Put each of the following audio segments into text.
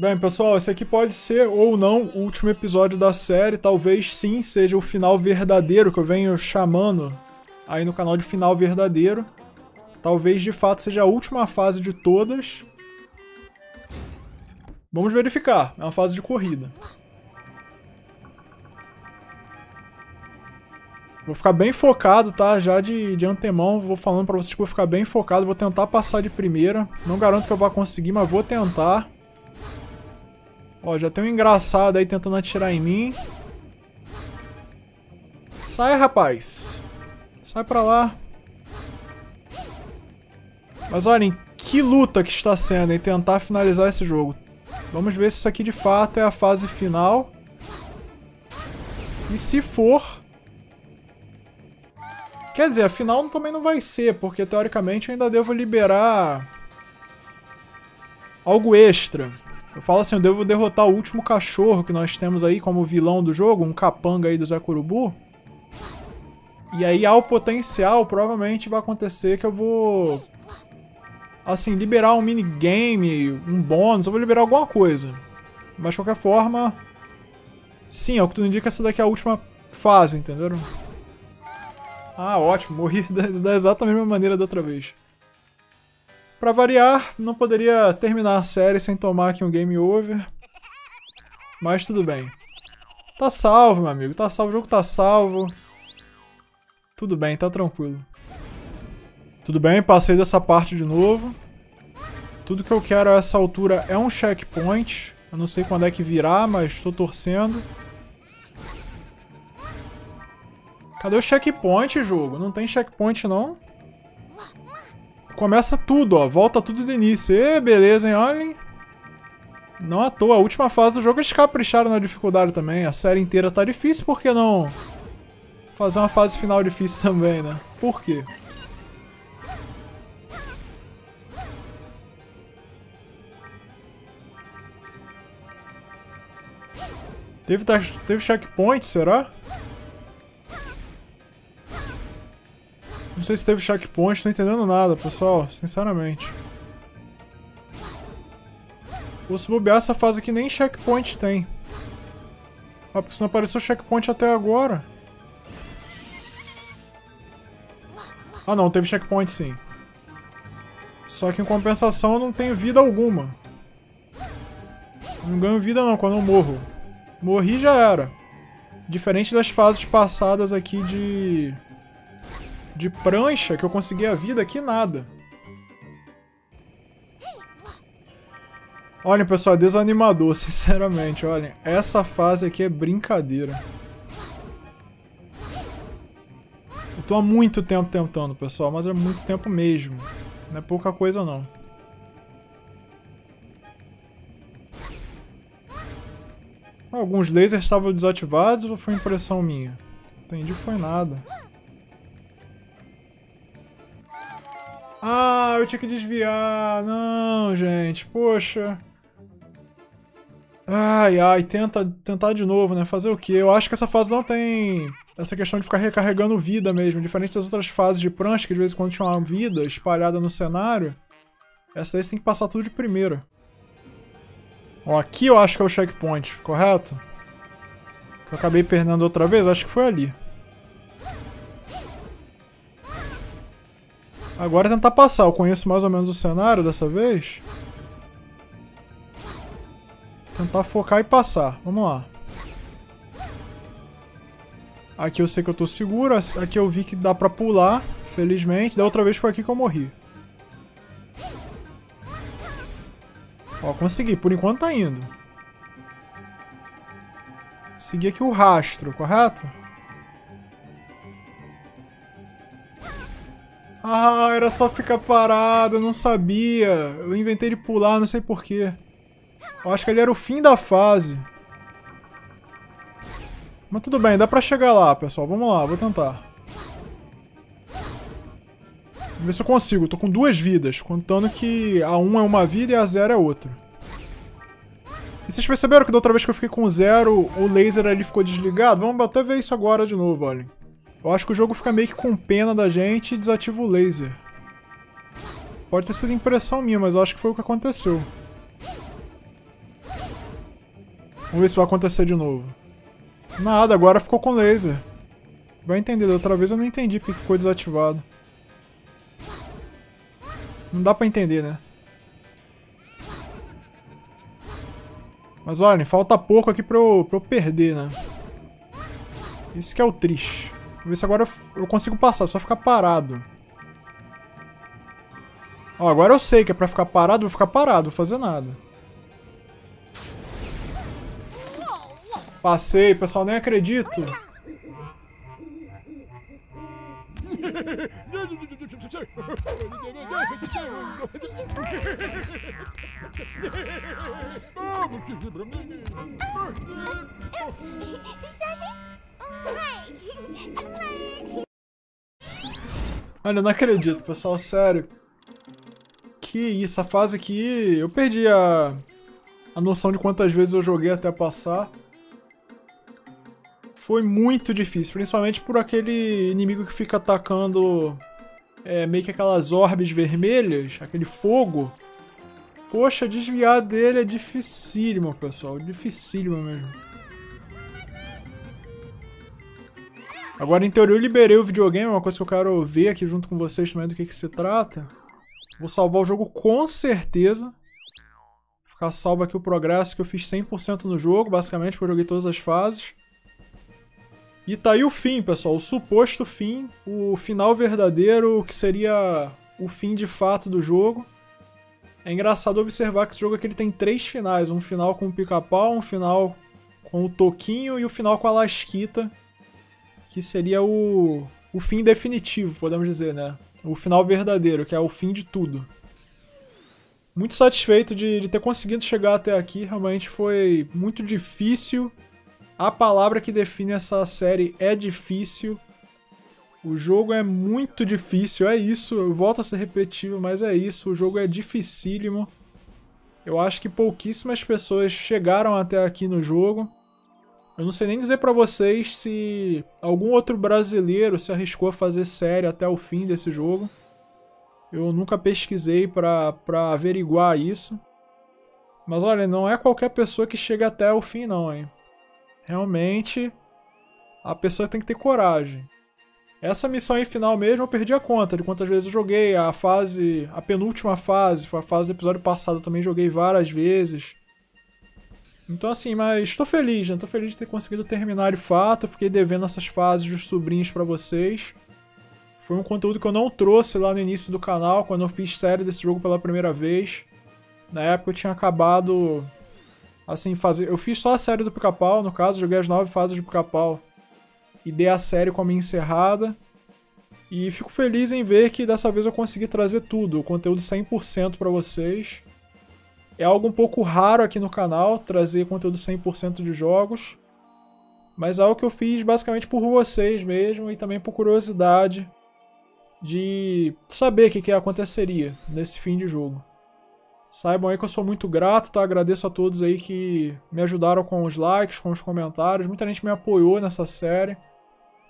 Bem, pessoal, esse aqui pode ser ou não o último episódio da série. Talvez sim seja o final verdadeiro que eu venho chamando aí no canal de final verdadeiro. Talvez de fato seja a última fase de todas. Vamos verificar. É uma fase de corrida. Vou ficar bem focado, tá? Já de, de antemão, vou falando pra vocês que vou ficar bem focado. Vou tentar passar de primeira. Não garanto que eu vá conseguir, mas vou tentar. Ó, já tem um engraçado aí tentando atirar em mim. Sai, rapaz. Sai pra lá. Mas olhem, que luta que está sendo em tentar finalizar esse jogo. Vamos ver se isso aqui de fato é a fase final. E se for... Quer dizer, a final também não vai ser, porque teoricamente eu ainda devo liberar... Algo extra. Eu falo assim, eu devo derrotar o último cachorro que nós temos aí como vilão do jogo, um capanga aí do Zé Curubu. E aí, ao potencial, provavelmente vai acontecer que eu vou... Assim, liberar um minigame, um bônus, eu vou liberar alguma coisa. Mas, de qualquer forma... Sim, é o que tu indica, essa daqui é a última fase, entendeu? Ah, ótimo, morri da, da exata mesma maneira da outra vez. Pra variar, não poderia terminar a série sem tomar aqui um game over. Mas tudo bem. Tá salvo, meu amigo. Tá salvo. O jogo tá salvo. Tudo bem, tá tranquilo. Tudo bem, passei dessa parte de novo. Tudo que eu quero a essa altura é um checkpoint. Eu não sei quando é que virá, mas estou torcendo. Cadê o checkpoint, jogo? Não tem checkpoint, não? Começa tudo, ó. Volta tudo do início. E beleza, hein? Olhem. Não à toa. A última fase do jogo eles capricharam na dificuldade também. A série inteira tá difícil, por que não fazer uma fase final difícil também, né? Por quê? Teve, teve checkpoint, será? Não sei se teve checkpoint, não entendendo nada, pessoal, sinceramente. Vou se bobear essa fase aqui nem checkpoint tem. Ah, porque se não apareceu checkpoint até agora. Ah não, teve checkpoint sim. Só que em compensação eu não tenho vida alguma. Não ganho vida não quando eu morro. Morri já era. Diferente das fases passadas aqui de de prancha que eu consegui a vida aqui, nada. Olhem, pessoal, desanimador, sinceramente, olhem. Essa fase aqui é brincadeira. Eu tô há muito tempo tentando, pessoal, mas é muito tempo mesmo. Não é pouca coisa, não. Alguns lasers estavam desativados ou foi impressão minha? Entendi, foi nada. Ah, eu tinha que desviar. Não, gente. Poxa. Ai, ai. Tenta, tentar de novo, né? Fazer o quê? Eu acho que essa fase não tem essa questão de ficar recarregando vida mesmo. Diferente das outras fases de prancha, que de vez em quando tinha uma vida espalhada no cenário. Essa daí você tem que passar tudo de primeira. Ó, aqui eu acho que é o checkpoint, correto? Eu acabei perdendo outra vez, acho que foi ali. Agora é tentar passar. Eu conheço mais ou menos o cenário dessa vez. Tentar focar e passar. Vamos lá. Aqui eu sei que eu tô seguro. Aqui eu vi que dá pra pular, felizmente. Da outra vez foi aqui que eu morri. Ó, consegui. Por enquanto tá indo. Segui aqui o rastro, correto? Ah, era só ficar parado, eu não sabia. Eu inventei de pular, não sei porquê. Eu acho que ali era o fim da fase. Mas tudo bem, dá pra chegar lá, pessoal. Vamos lá, vou tentar. Vamos ver se eu consigo. tô com duas vidas, contando que a 1 é uma vida e a 0 é outra. E vocês perceberam que da outra vez que eu fiquei com zero, o laser ali ficou desligado? Vamos até ver isso agora de novo, olhem. Eu acho que o jogo fica meio que com pena da gente e desativa o laser. Pode ter sido impressão minha, mas eu acho que foi o que aconteceu. Vamos ver se vai acontecer de novo. Nada, agora ficou com laser. Vai entender, da outra vez eu não entendi porque ficou desativado. Não dá pra entender, né? Mas olha, falta pouco aqui pra eu, pra eu perder, né? Isso que é o triste. Vamos ver se agora eu consigo passar, só ficar parado. Ó, agora eu sei que é pra ficar parado, vou ficar parado, vou fazer nada. Passei, pessoal, nem acredito. Olha, eu não acredito, pessoal, sério. Que isso, a fase aqui... Eu perdi a, a noção de quantas vezes eu joguei até passar. Foi muito difícil, principalmente por aquele inimigo que fica atacando é, meio que aquelas orbes vermelhas, aquele fogo. Poxa, desviar dele é dificílimo, pessoal. Dificílimo mesmo. Agora, em teoria, eu liberei o videogame, é uma coisa que eu quero ver aqui junto com vocês também do que, que se trata. Vou salvar o jogo com certeza. Ficar salvo aqui o progresso que eu fiz 100% no jogo, basicamente, porque eu joguei todas as fases. E tá aí o fim, pessoal, o suposto fim, o final verdadeiro, que seria o fim de fato do jogo. É engraçado observar que esse jogo aqui ele tem três finais, um final com o pica-pau, um final com o Toquinho e o final com a Lasquita, que seria o, o fim definitivo, podemos dizer, né? O final verdadeiro, que é o fim de tudo. Muito satisfeito de, de ter conseguido chegar até aqui, realmente foi muito difícil. A palavra que define essa série é difícil. O jogo é muito difícil, é isso. Eu volto a ser repetitivo, mas é isso. O jogo é dificílimo. Eu acho que pouquíssimas pessoas chegaram até aqui no jogo. Eu não sei nem dizer para vocês se algum outro brasileiro se arriscou a fazer série até o fim desse jogo. Eu nunca pesquisei para averiguar isso. Mas olha, não é qualquer pessoa que chega até o fim não, hein. Realmente, a pessoa tem que ter coragem. Essa missão aí final mesmo eu perdi a conta de quantas vezes eu joguei. A fase, a penúltima fase, foi a fase do episódio passado, eu também joguei várias vezes. Então assim, mas estou feliz, né? Estou feliz de ter conseguido terminar de fato. Fiquei devendo essas fases dos sobrinhos para vocês. Foi um conteúdo que eu não trouxe lá no início do canal, quando eu fiz série desse jogo pela primeira vez. Na época eu tinha acabado, assim, fazer... Eu fiz só a série do Pica-Pau, no caso, joguei as nove fases do Pica-Pau. E dei a série como encerrada. E fico feliz em ver que dessa vez eu consegui trazer tudo, o conteúdo 100% para vocês. É algo um pouco raro aqui no canal, trazer conteúdo 100% de jogos. Mas é algo que eu fiz basicamente por vocês mesmo e também por curiosidade de saber o que, que aconteceria nesse fim de jogo. Saibam aí que eu sou muito grato, tá? Agradeço a todos aí que me ajudaram com os likes, com os comentários. Muita gente me apoiou nessa série.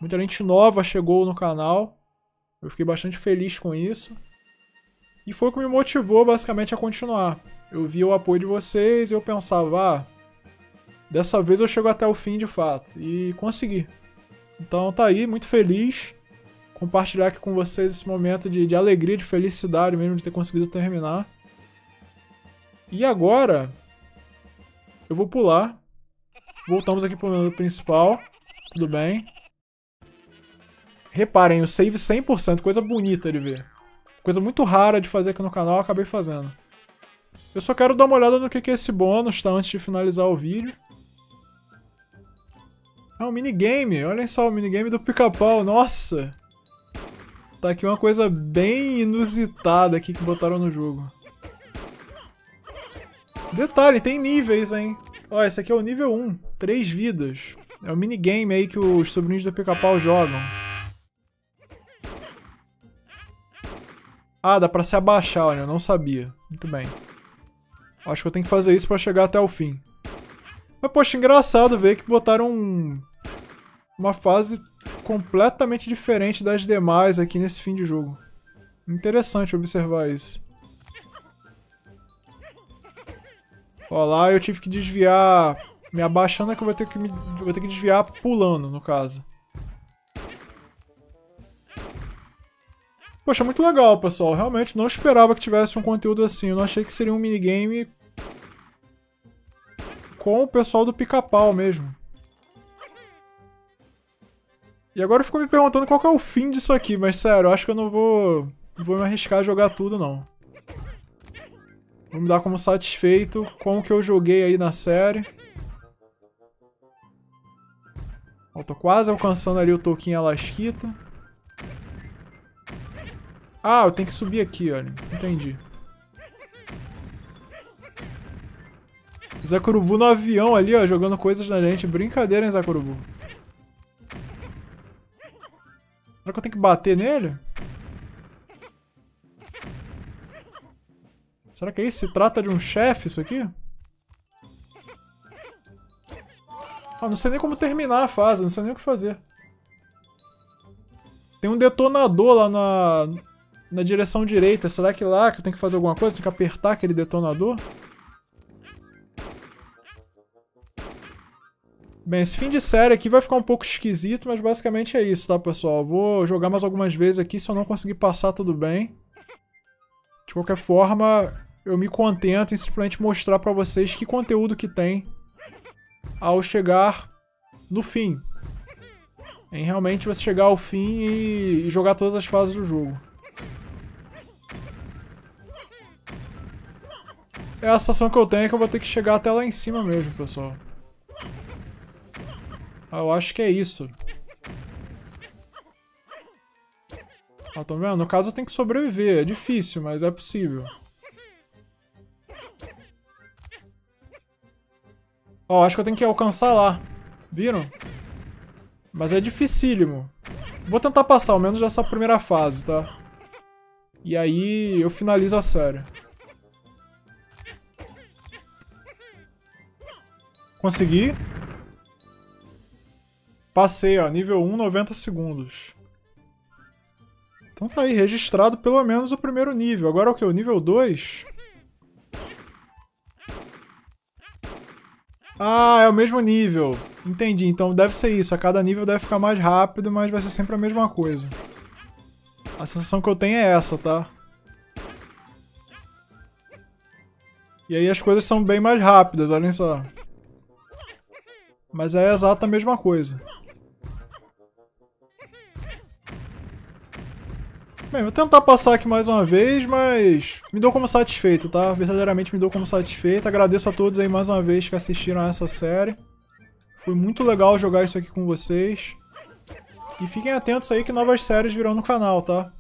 Muita gente nova chegou no canal. Eu fiquei bastante feliz com isso. E foi o que me motivou basicamente a continuar. Eu vi o apoio de vocês e eu pensava, ah, dessa vez eu chego até o fim de fato. E consegui. Então tá aí, muito feliz. Compartilhar aqui com vocês esse momento de, de alegria, de felicidade mesmo de ter conseguido terminar. E agora, eu vou pular. Voltamos aqui pro menu principal. Tudo bem. Reparem, o save 100%, coisa bonita de ver. Coisa muito rara de fazer aqui no canal, eu acabei fazendo. Eu só quero dar uma olhada no que é esse bônus, tá? Antes de finalizar o vídeo. Ah, um minigame. Olhem só, o minigame do pica-pau. Nossa! Tá aqui uma coisa bem inusitada aqui que botaram no jogo. Detalhe, tem níveis, hein? Ó, esse aqui é o nível 1. Três vidas. É o minigame aí que os sobrinhos do pica-pau jogam. Ah, dá pra se abaixar, olha, eu não sabia. Muito bem. Acho que eu tenho que fazer isso pra chegar até o fim. Mas, poxa, engraçado ver que botaram um... uma fase completamente diferente das demais aqui nesse fim de jogo. Interessante observar isso. Ó lá, eu tive que desviar Me abaixando é que eu vou ter que, me, vou ter que desviar pulando, no caso. Poxa, muito legal, pessoal. Realmente não esperava que tivesse um conteúdo assim. Eu não achei que seria um minigame com o pessoal do pica-pau mesmo. E agora eu fico me perguntando qual é o fim disso aqui, mas sério, eu acho que eu não vou, vou me arriscar a jogar tudo, não. Vou me dar como satisfeito com o que eu joguei aí na série. Eu tô quase alcançando ali o Toquinho Lasquita. Ah, eu tenho que subir aqui, olha. Entendi. Zé no avião ali, ó, jogando coisas na gente. Brincadeira, hein, Zé. Será que eu tenho que bater nele? Será que é isso? Se trata de um chefe isso aqui? Ah, não sei nem como terminar a fase, não sei nem o que fazer. Tem um detonador lá na, na direção direita. Será que lá que eu tenho que fazer alguma coisa? Tem que apertar aquele detonador? Bem, esse fim de série aqui vai ficar um pouco esquisito, mas basicamente é isso, tá, pessoal? Vou jogar mais algumas vezes aqui, se eu não conseguir passar, tudo bem. De qualquer forma, eu me contento em simplesmente mostrar pra vocês que conteúdo que tem ao chegar no fim. Em realmente você chegar ao fim e jogar todas as fases do jogo. É a sensação que eu tenho é que eu vou ter que chegar até lá em cima mesmo, pessoal. Ah, eu acho que é isso. Ah, tá vendo? No caso eu tenho que sobreviver. É difícil, mas é possível. Ó, acho que eu tenho que alcançar lá. Viram? Mas é dificílimo. Vou tentar passar, ao menos dessa primeira fase, tá? E aí eu finalizo a série. Consegui. Passei, ó, nível 1, 90 segundos. Então tá aí, registrado pelo menos o primeiro nível. Agora o que? O nível 2? Ah, é o mesmo nível. Entendi, então deve ser isso. A cada nível deve ficar mais rápido, mas vai ser sempre a mesma coisa. A sensação que eu tenho é essa, tá? E aí as coisas são bem mais rápidas, olhem só. Mas é exata a mesma coisa. Bem, vou tentar passar aqui mais uma vez, mas me dou como satisfeito, tá? Verdadeiramente me dou como satisfeito. Agradeço a todos aí mais uma vez que assistiram a essa série. Foi muito legal jogar isso aqui com vocês. E fiquem atentos aí que novas séries virão no canal, tá?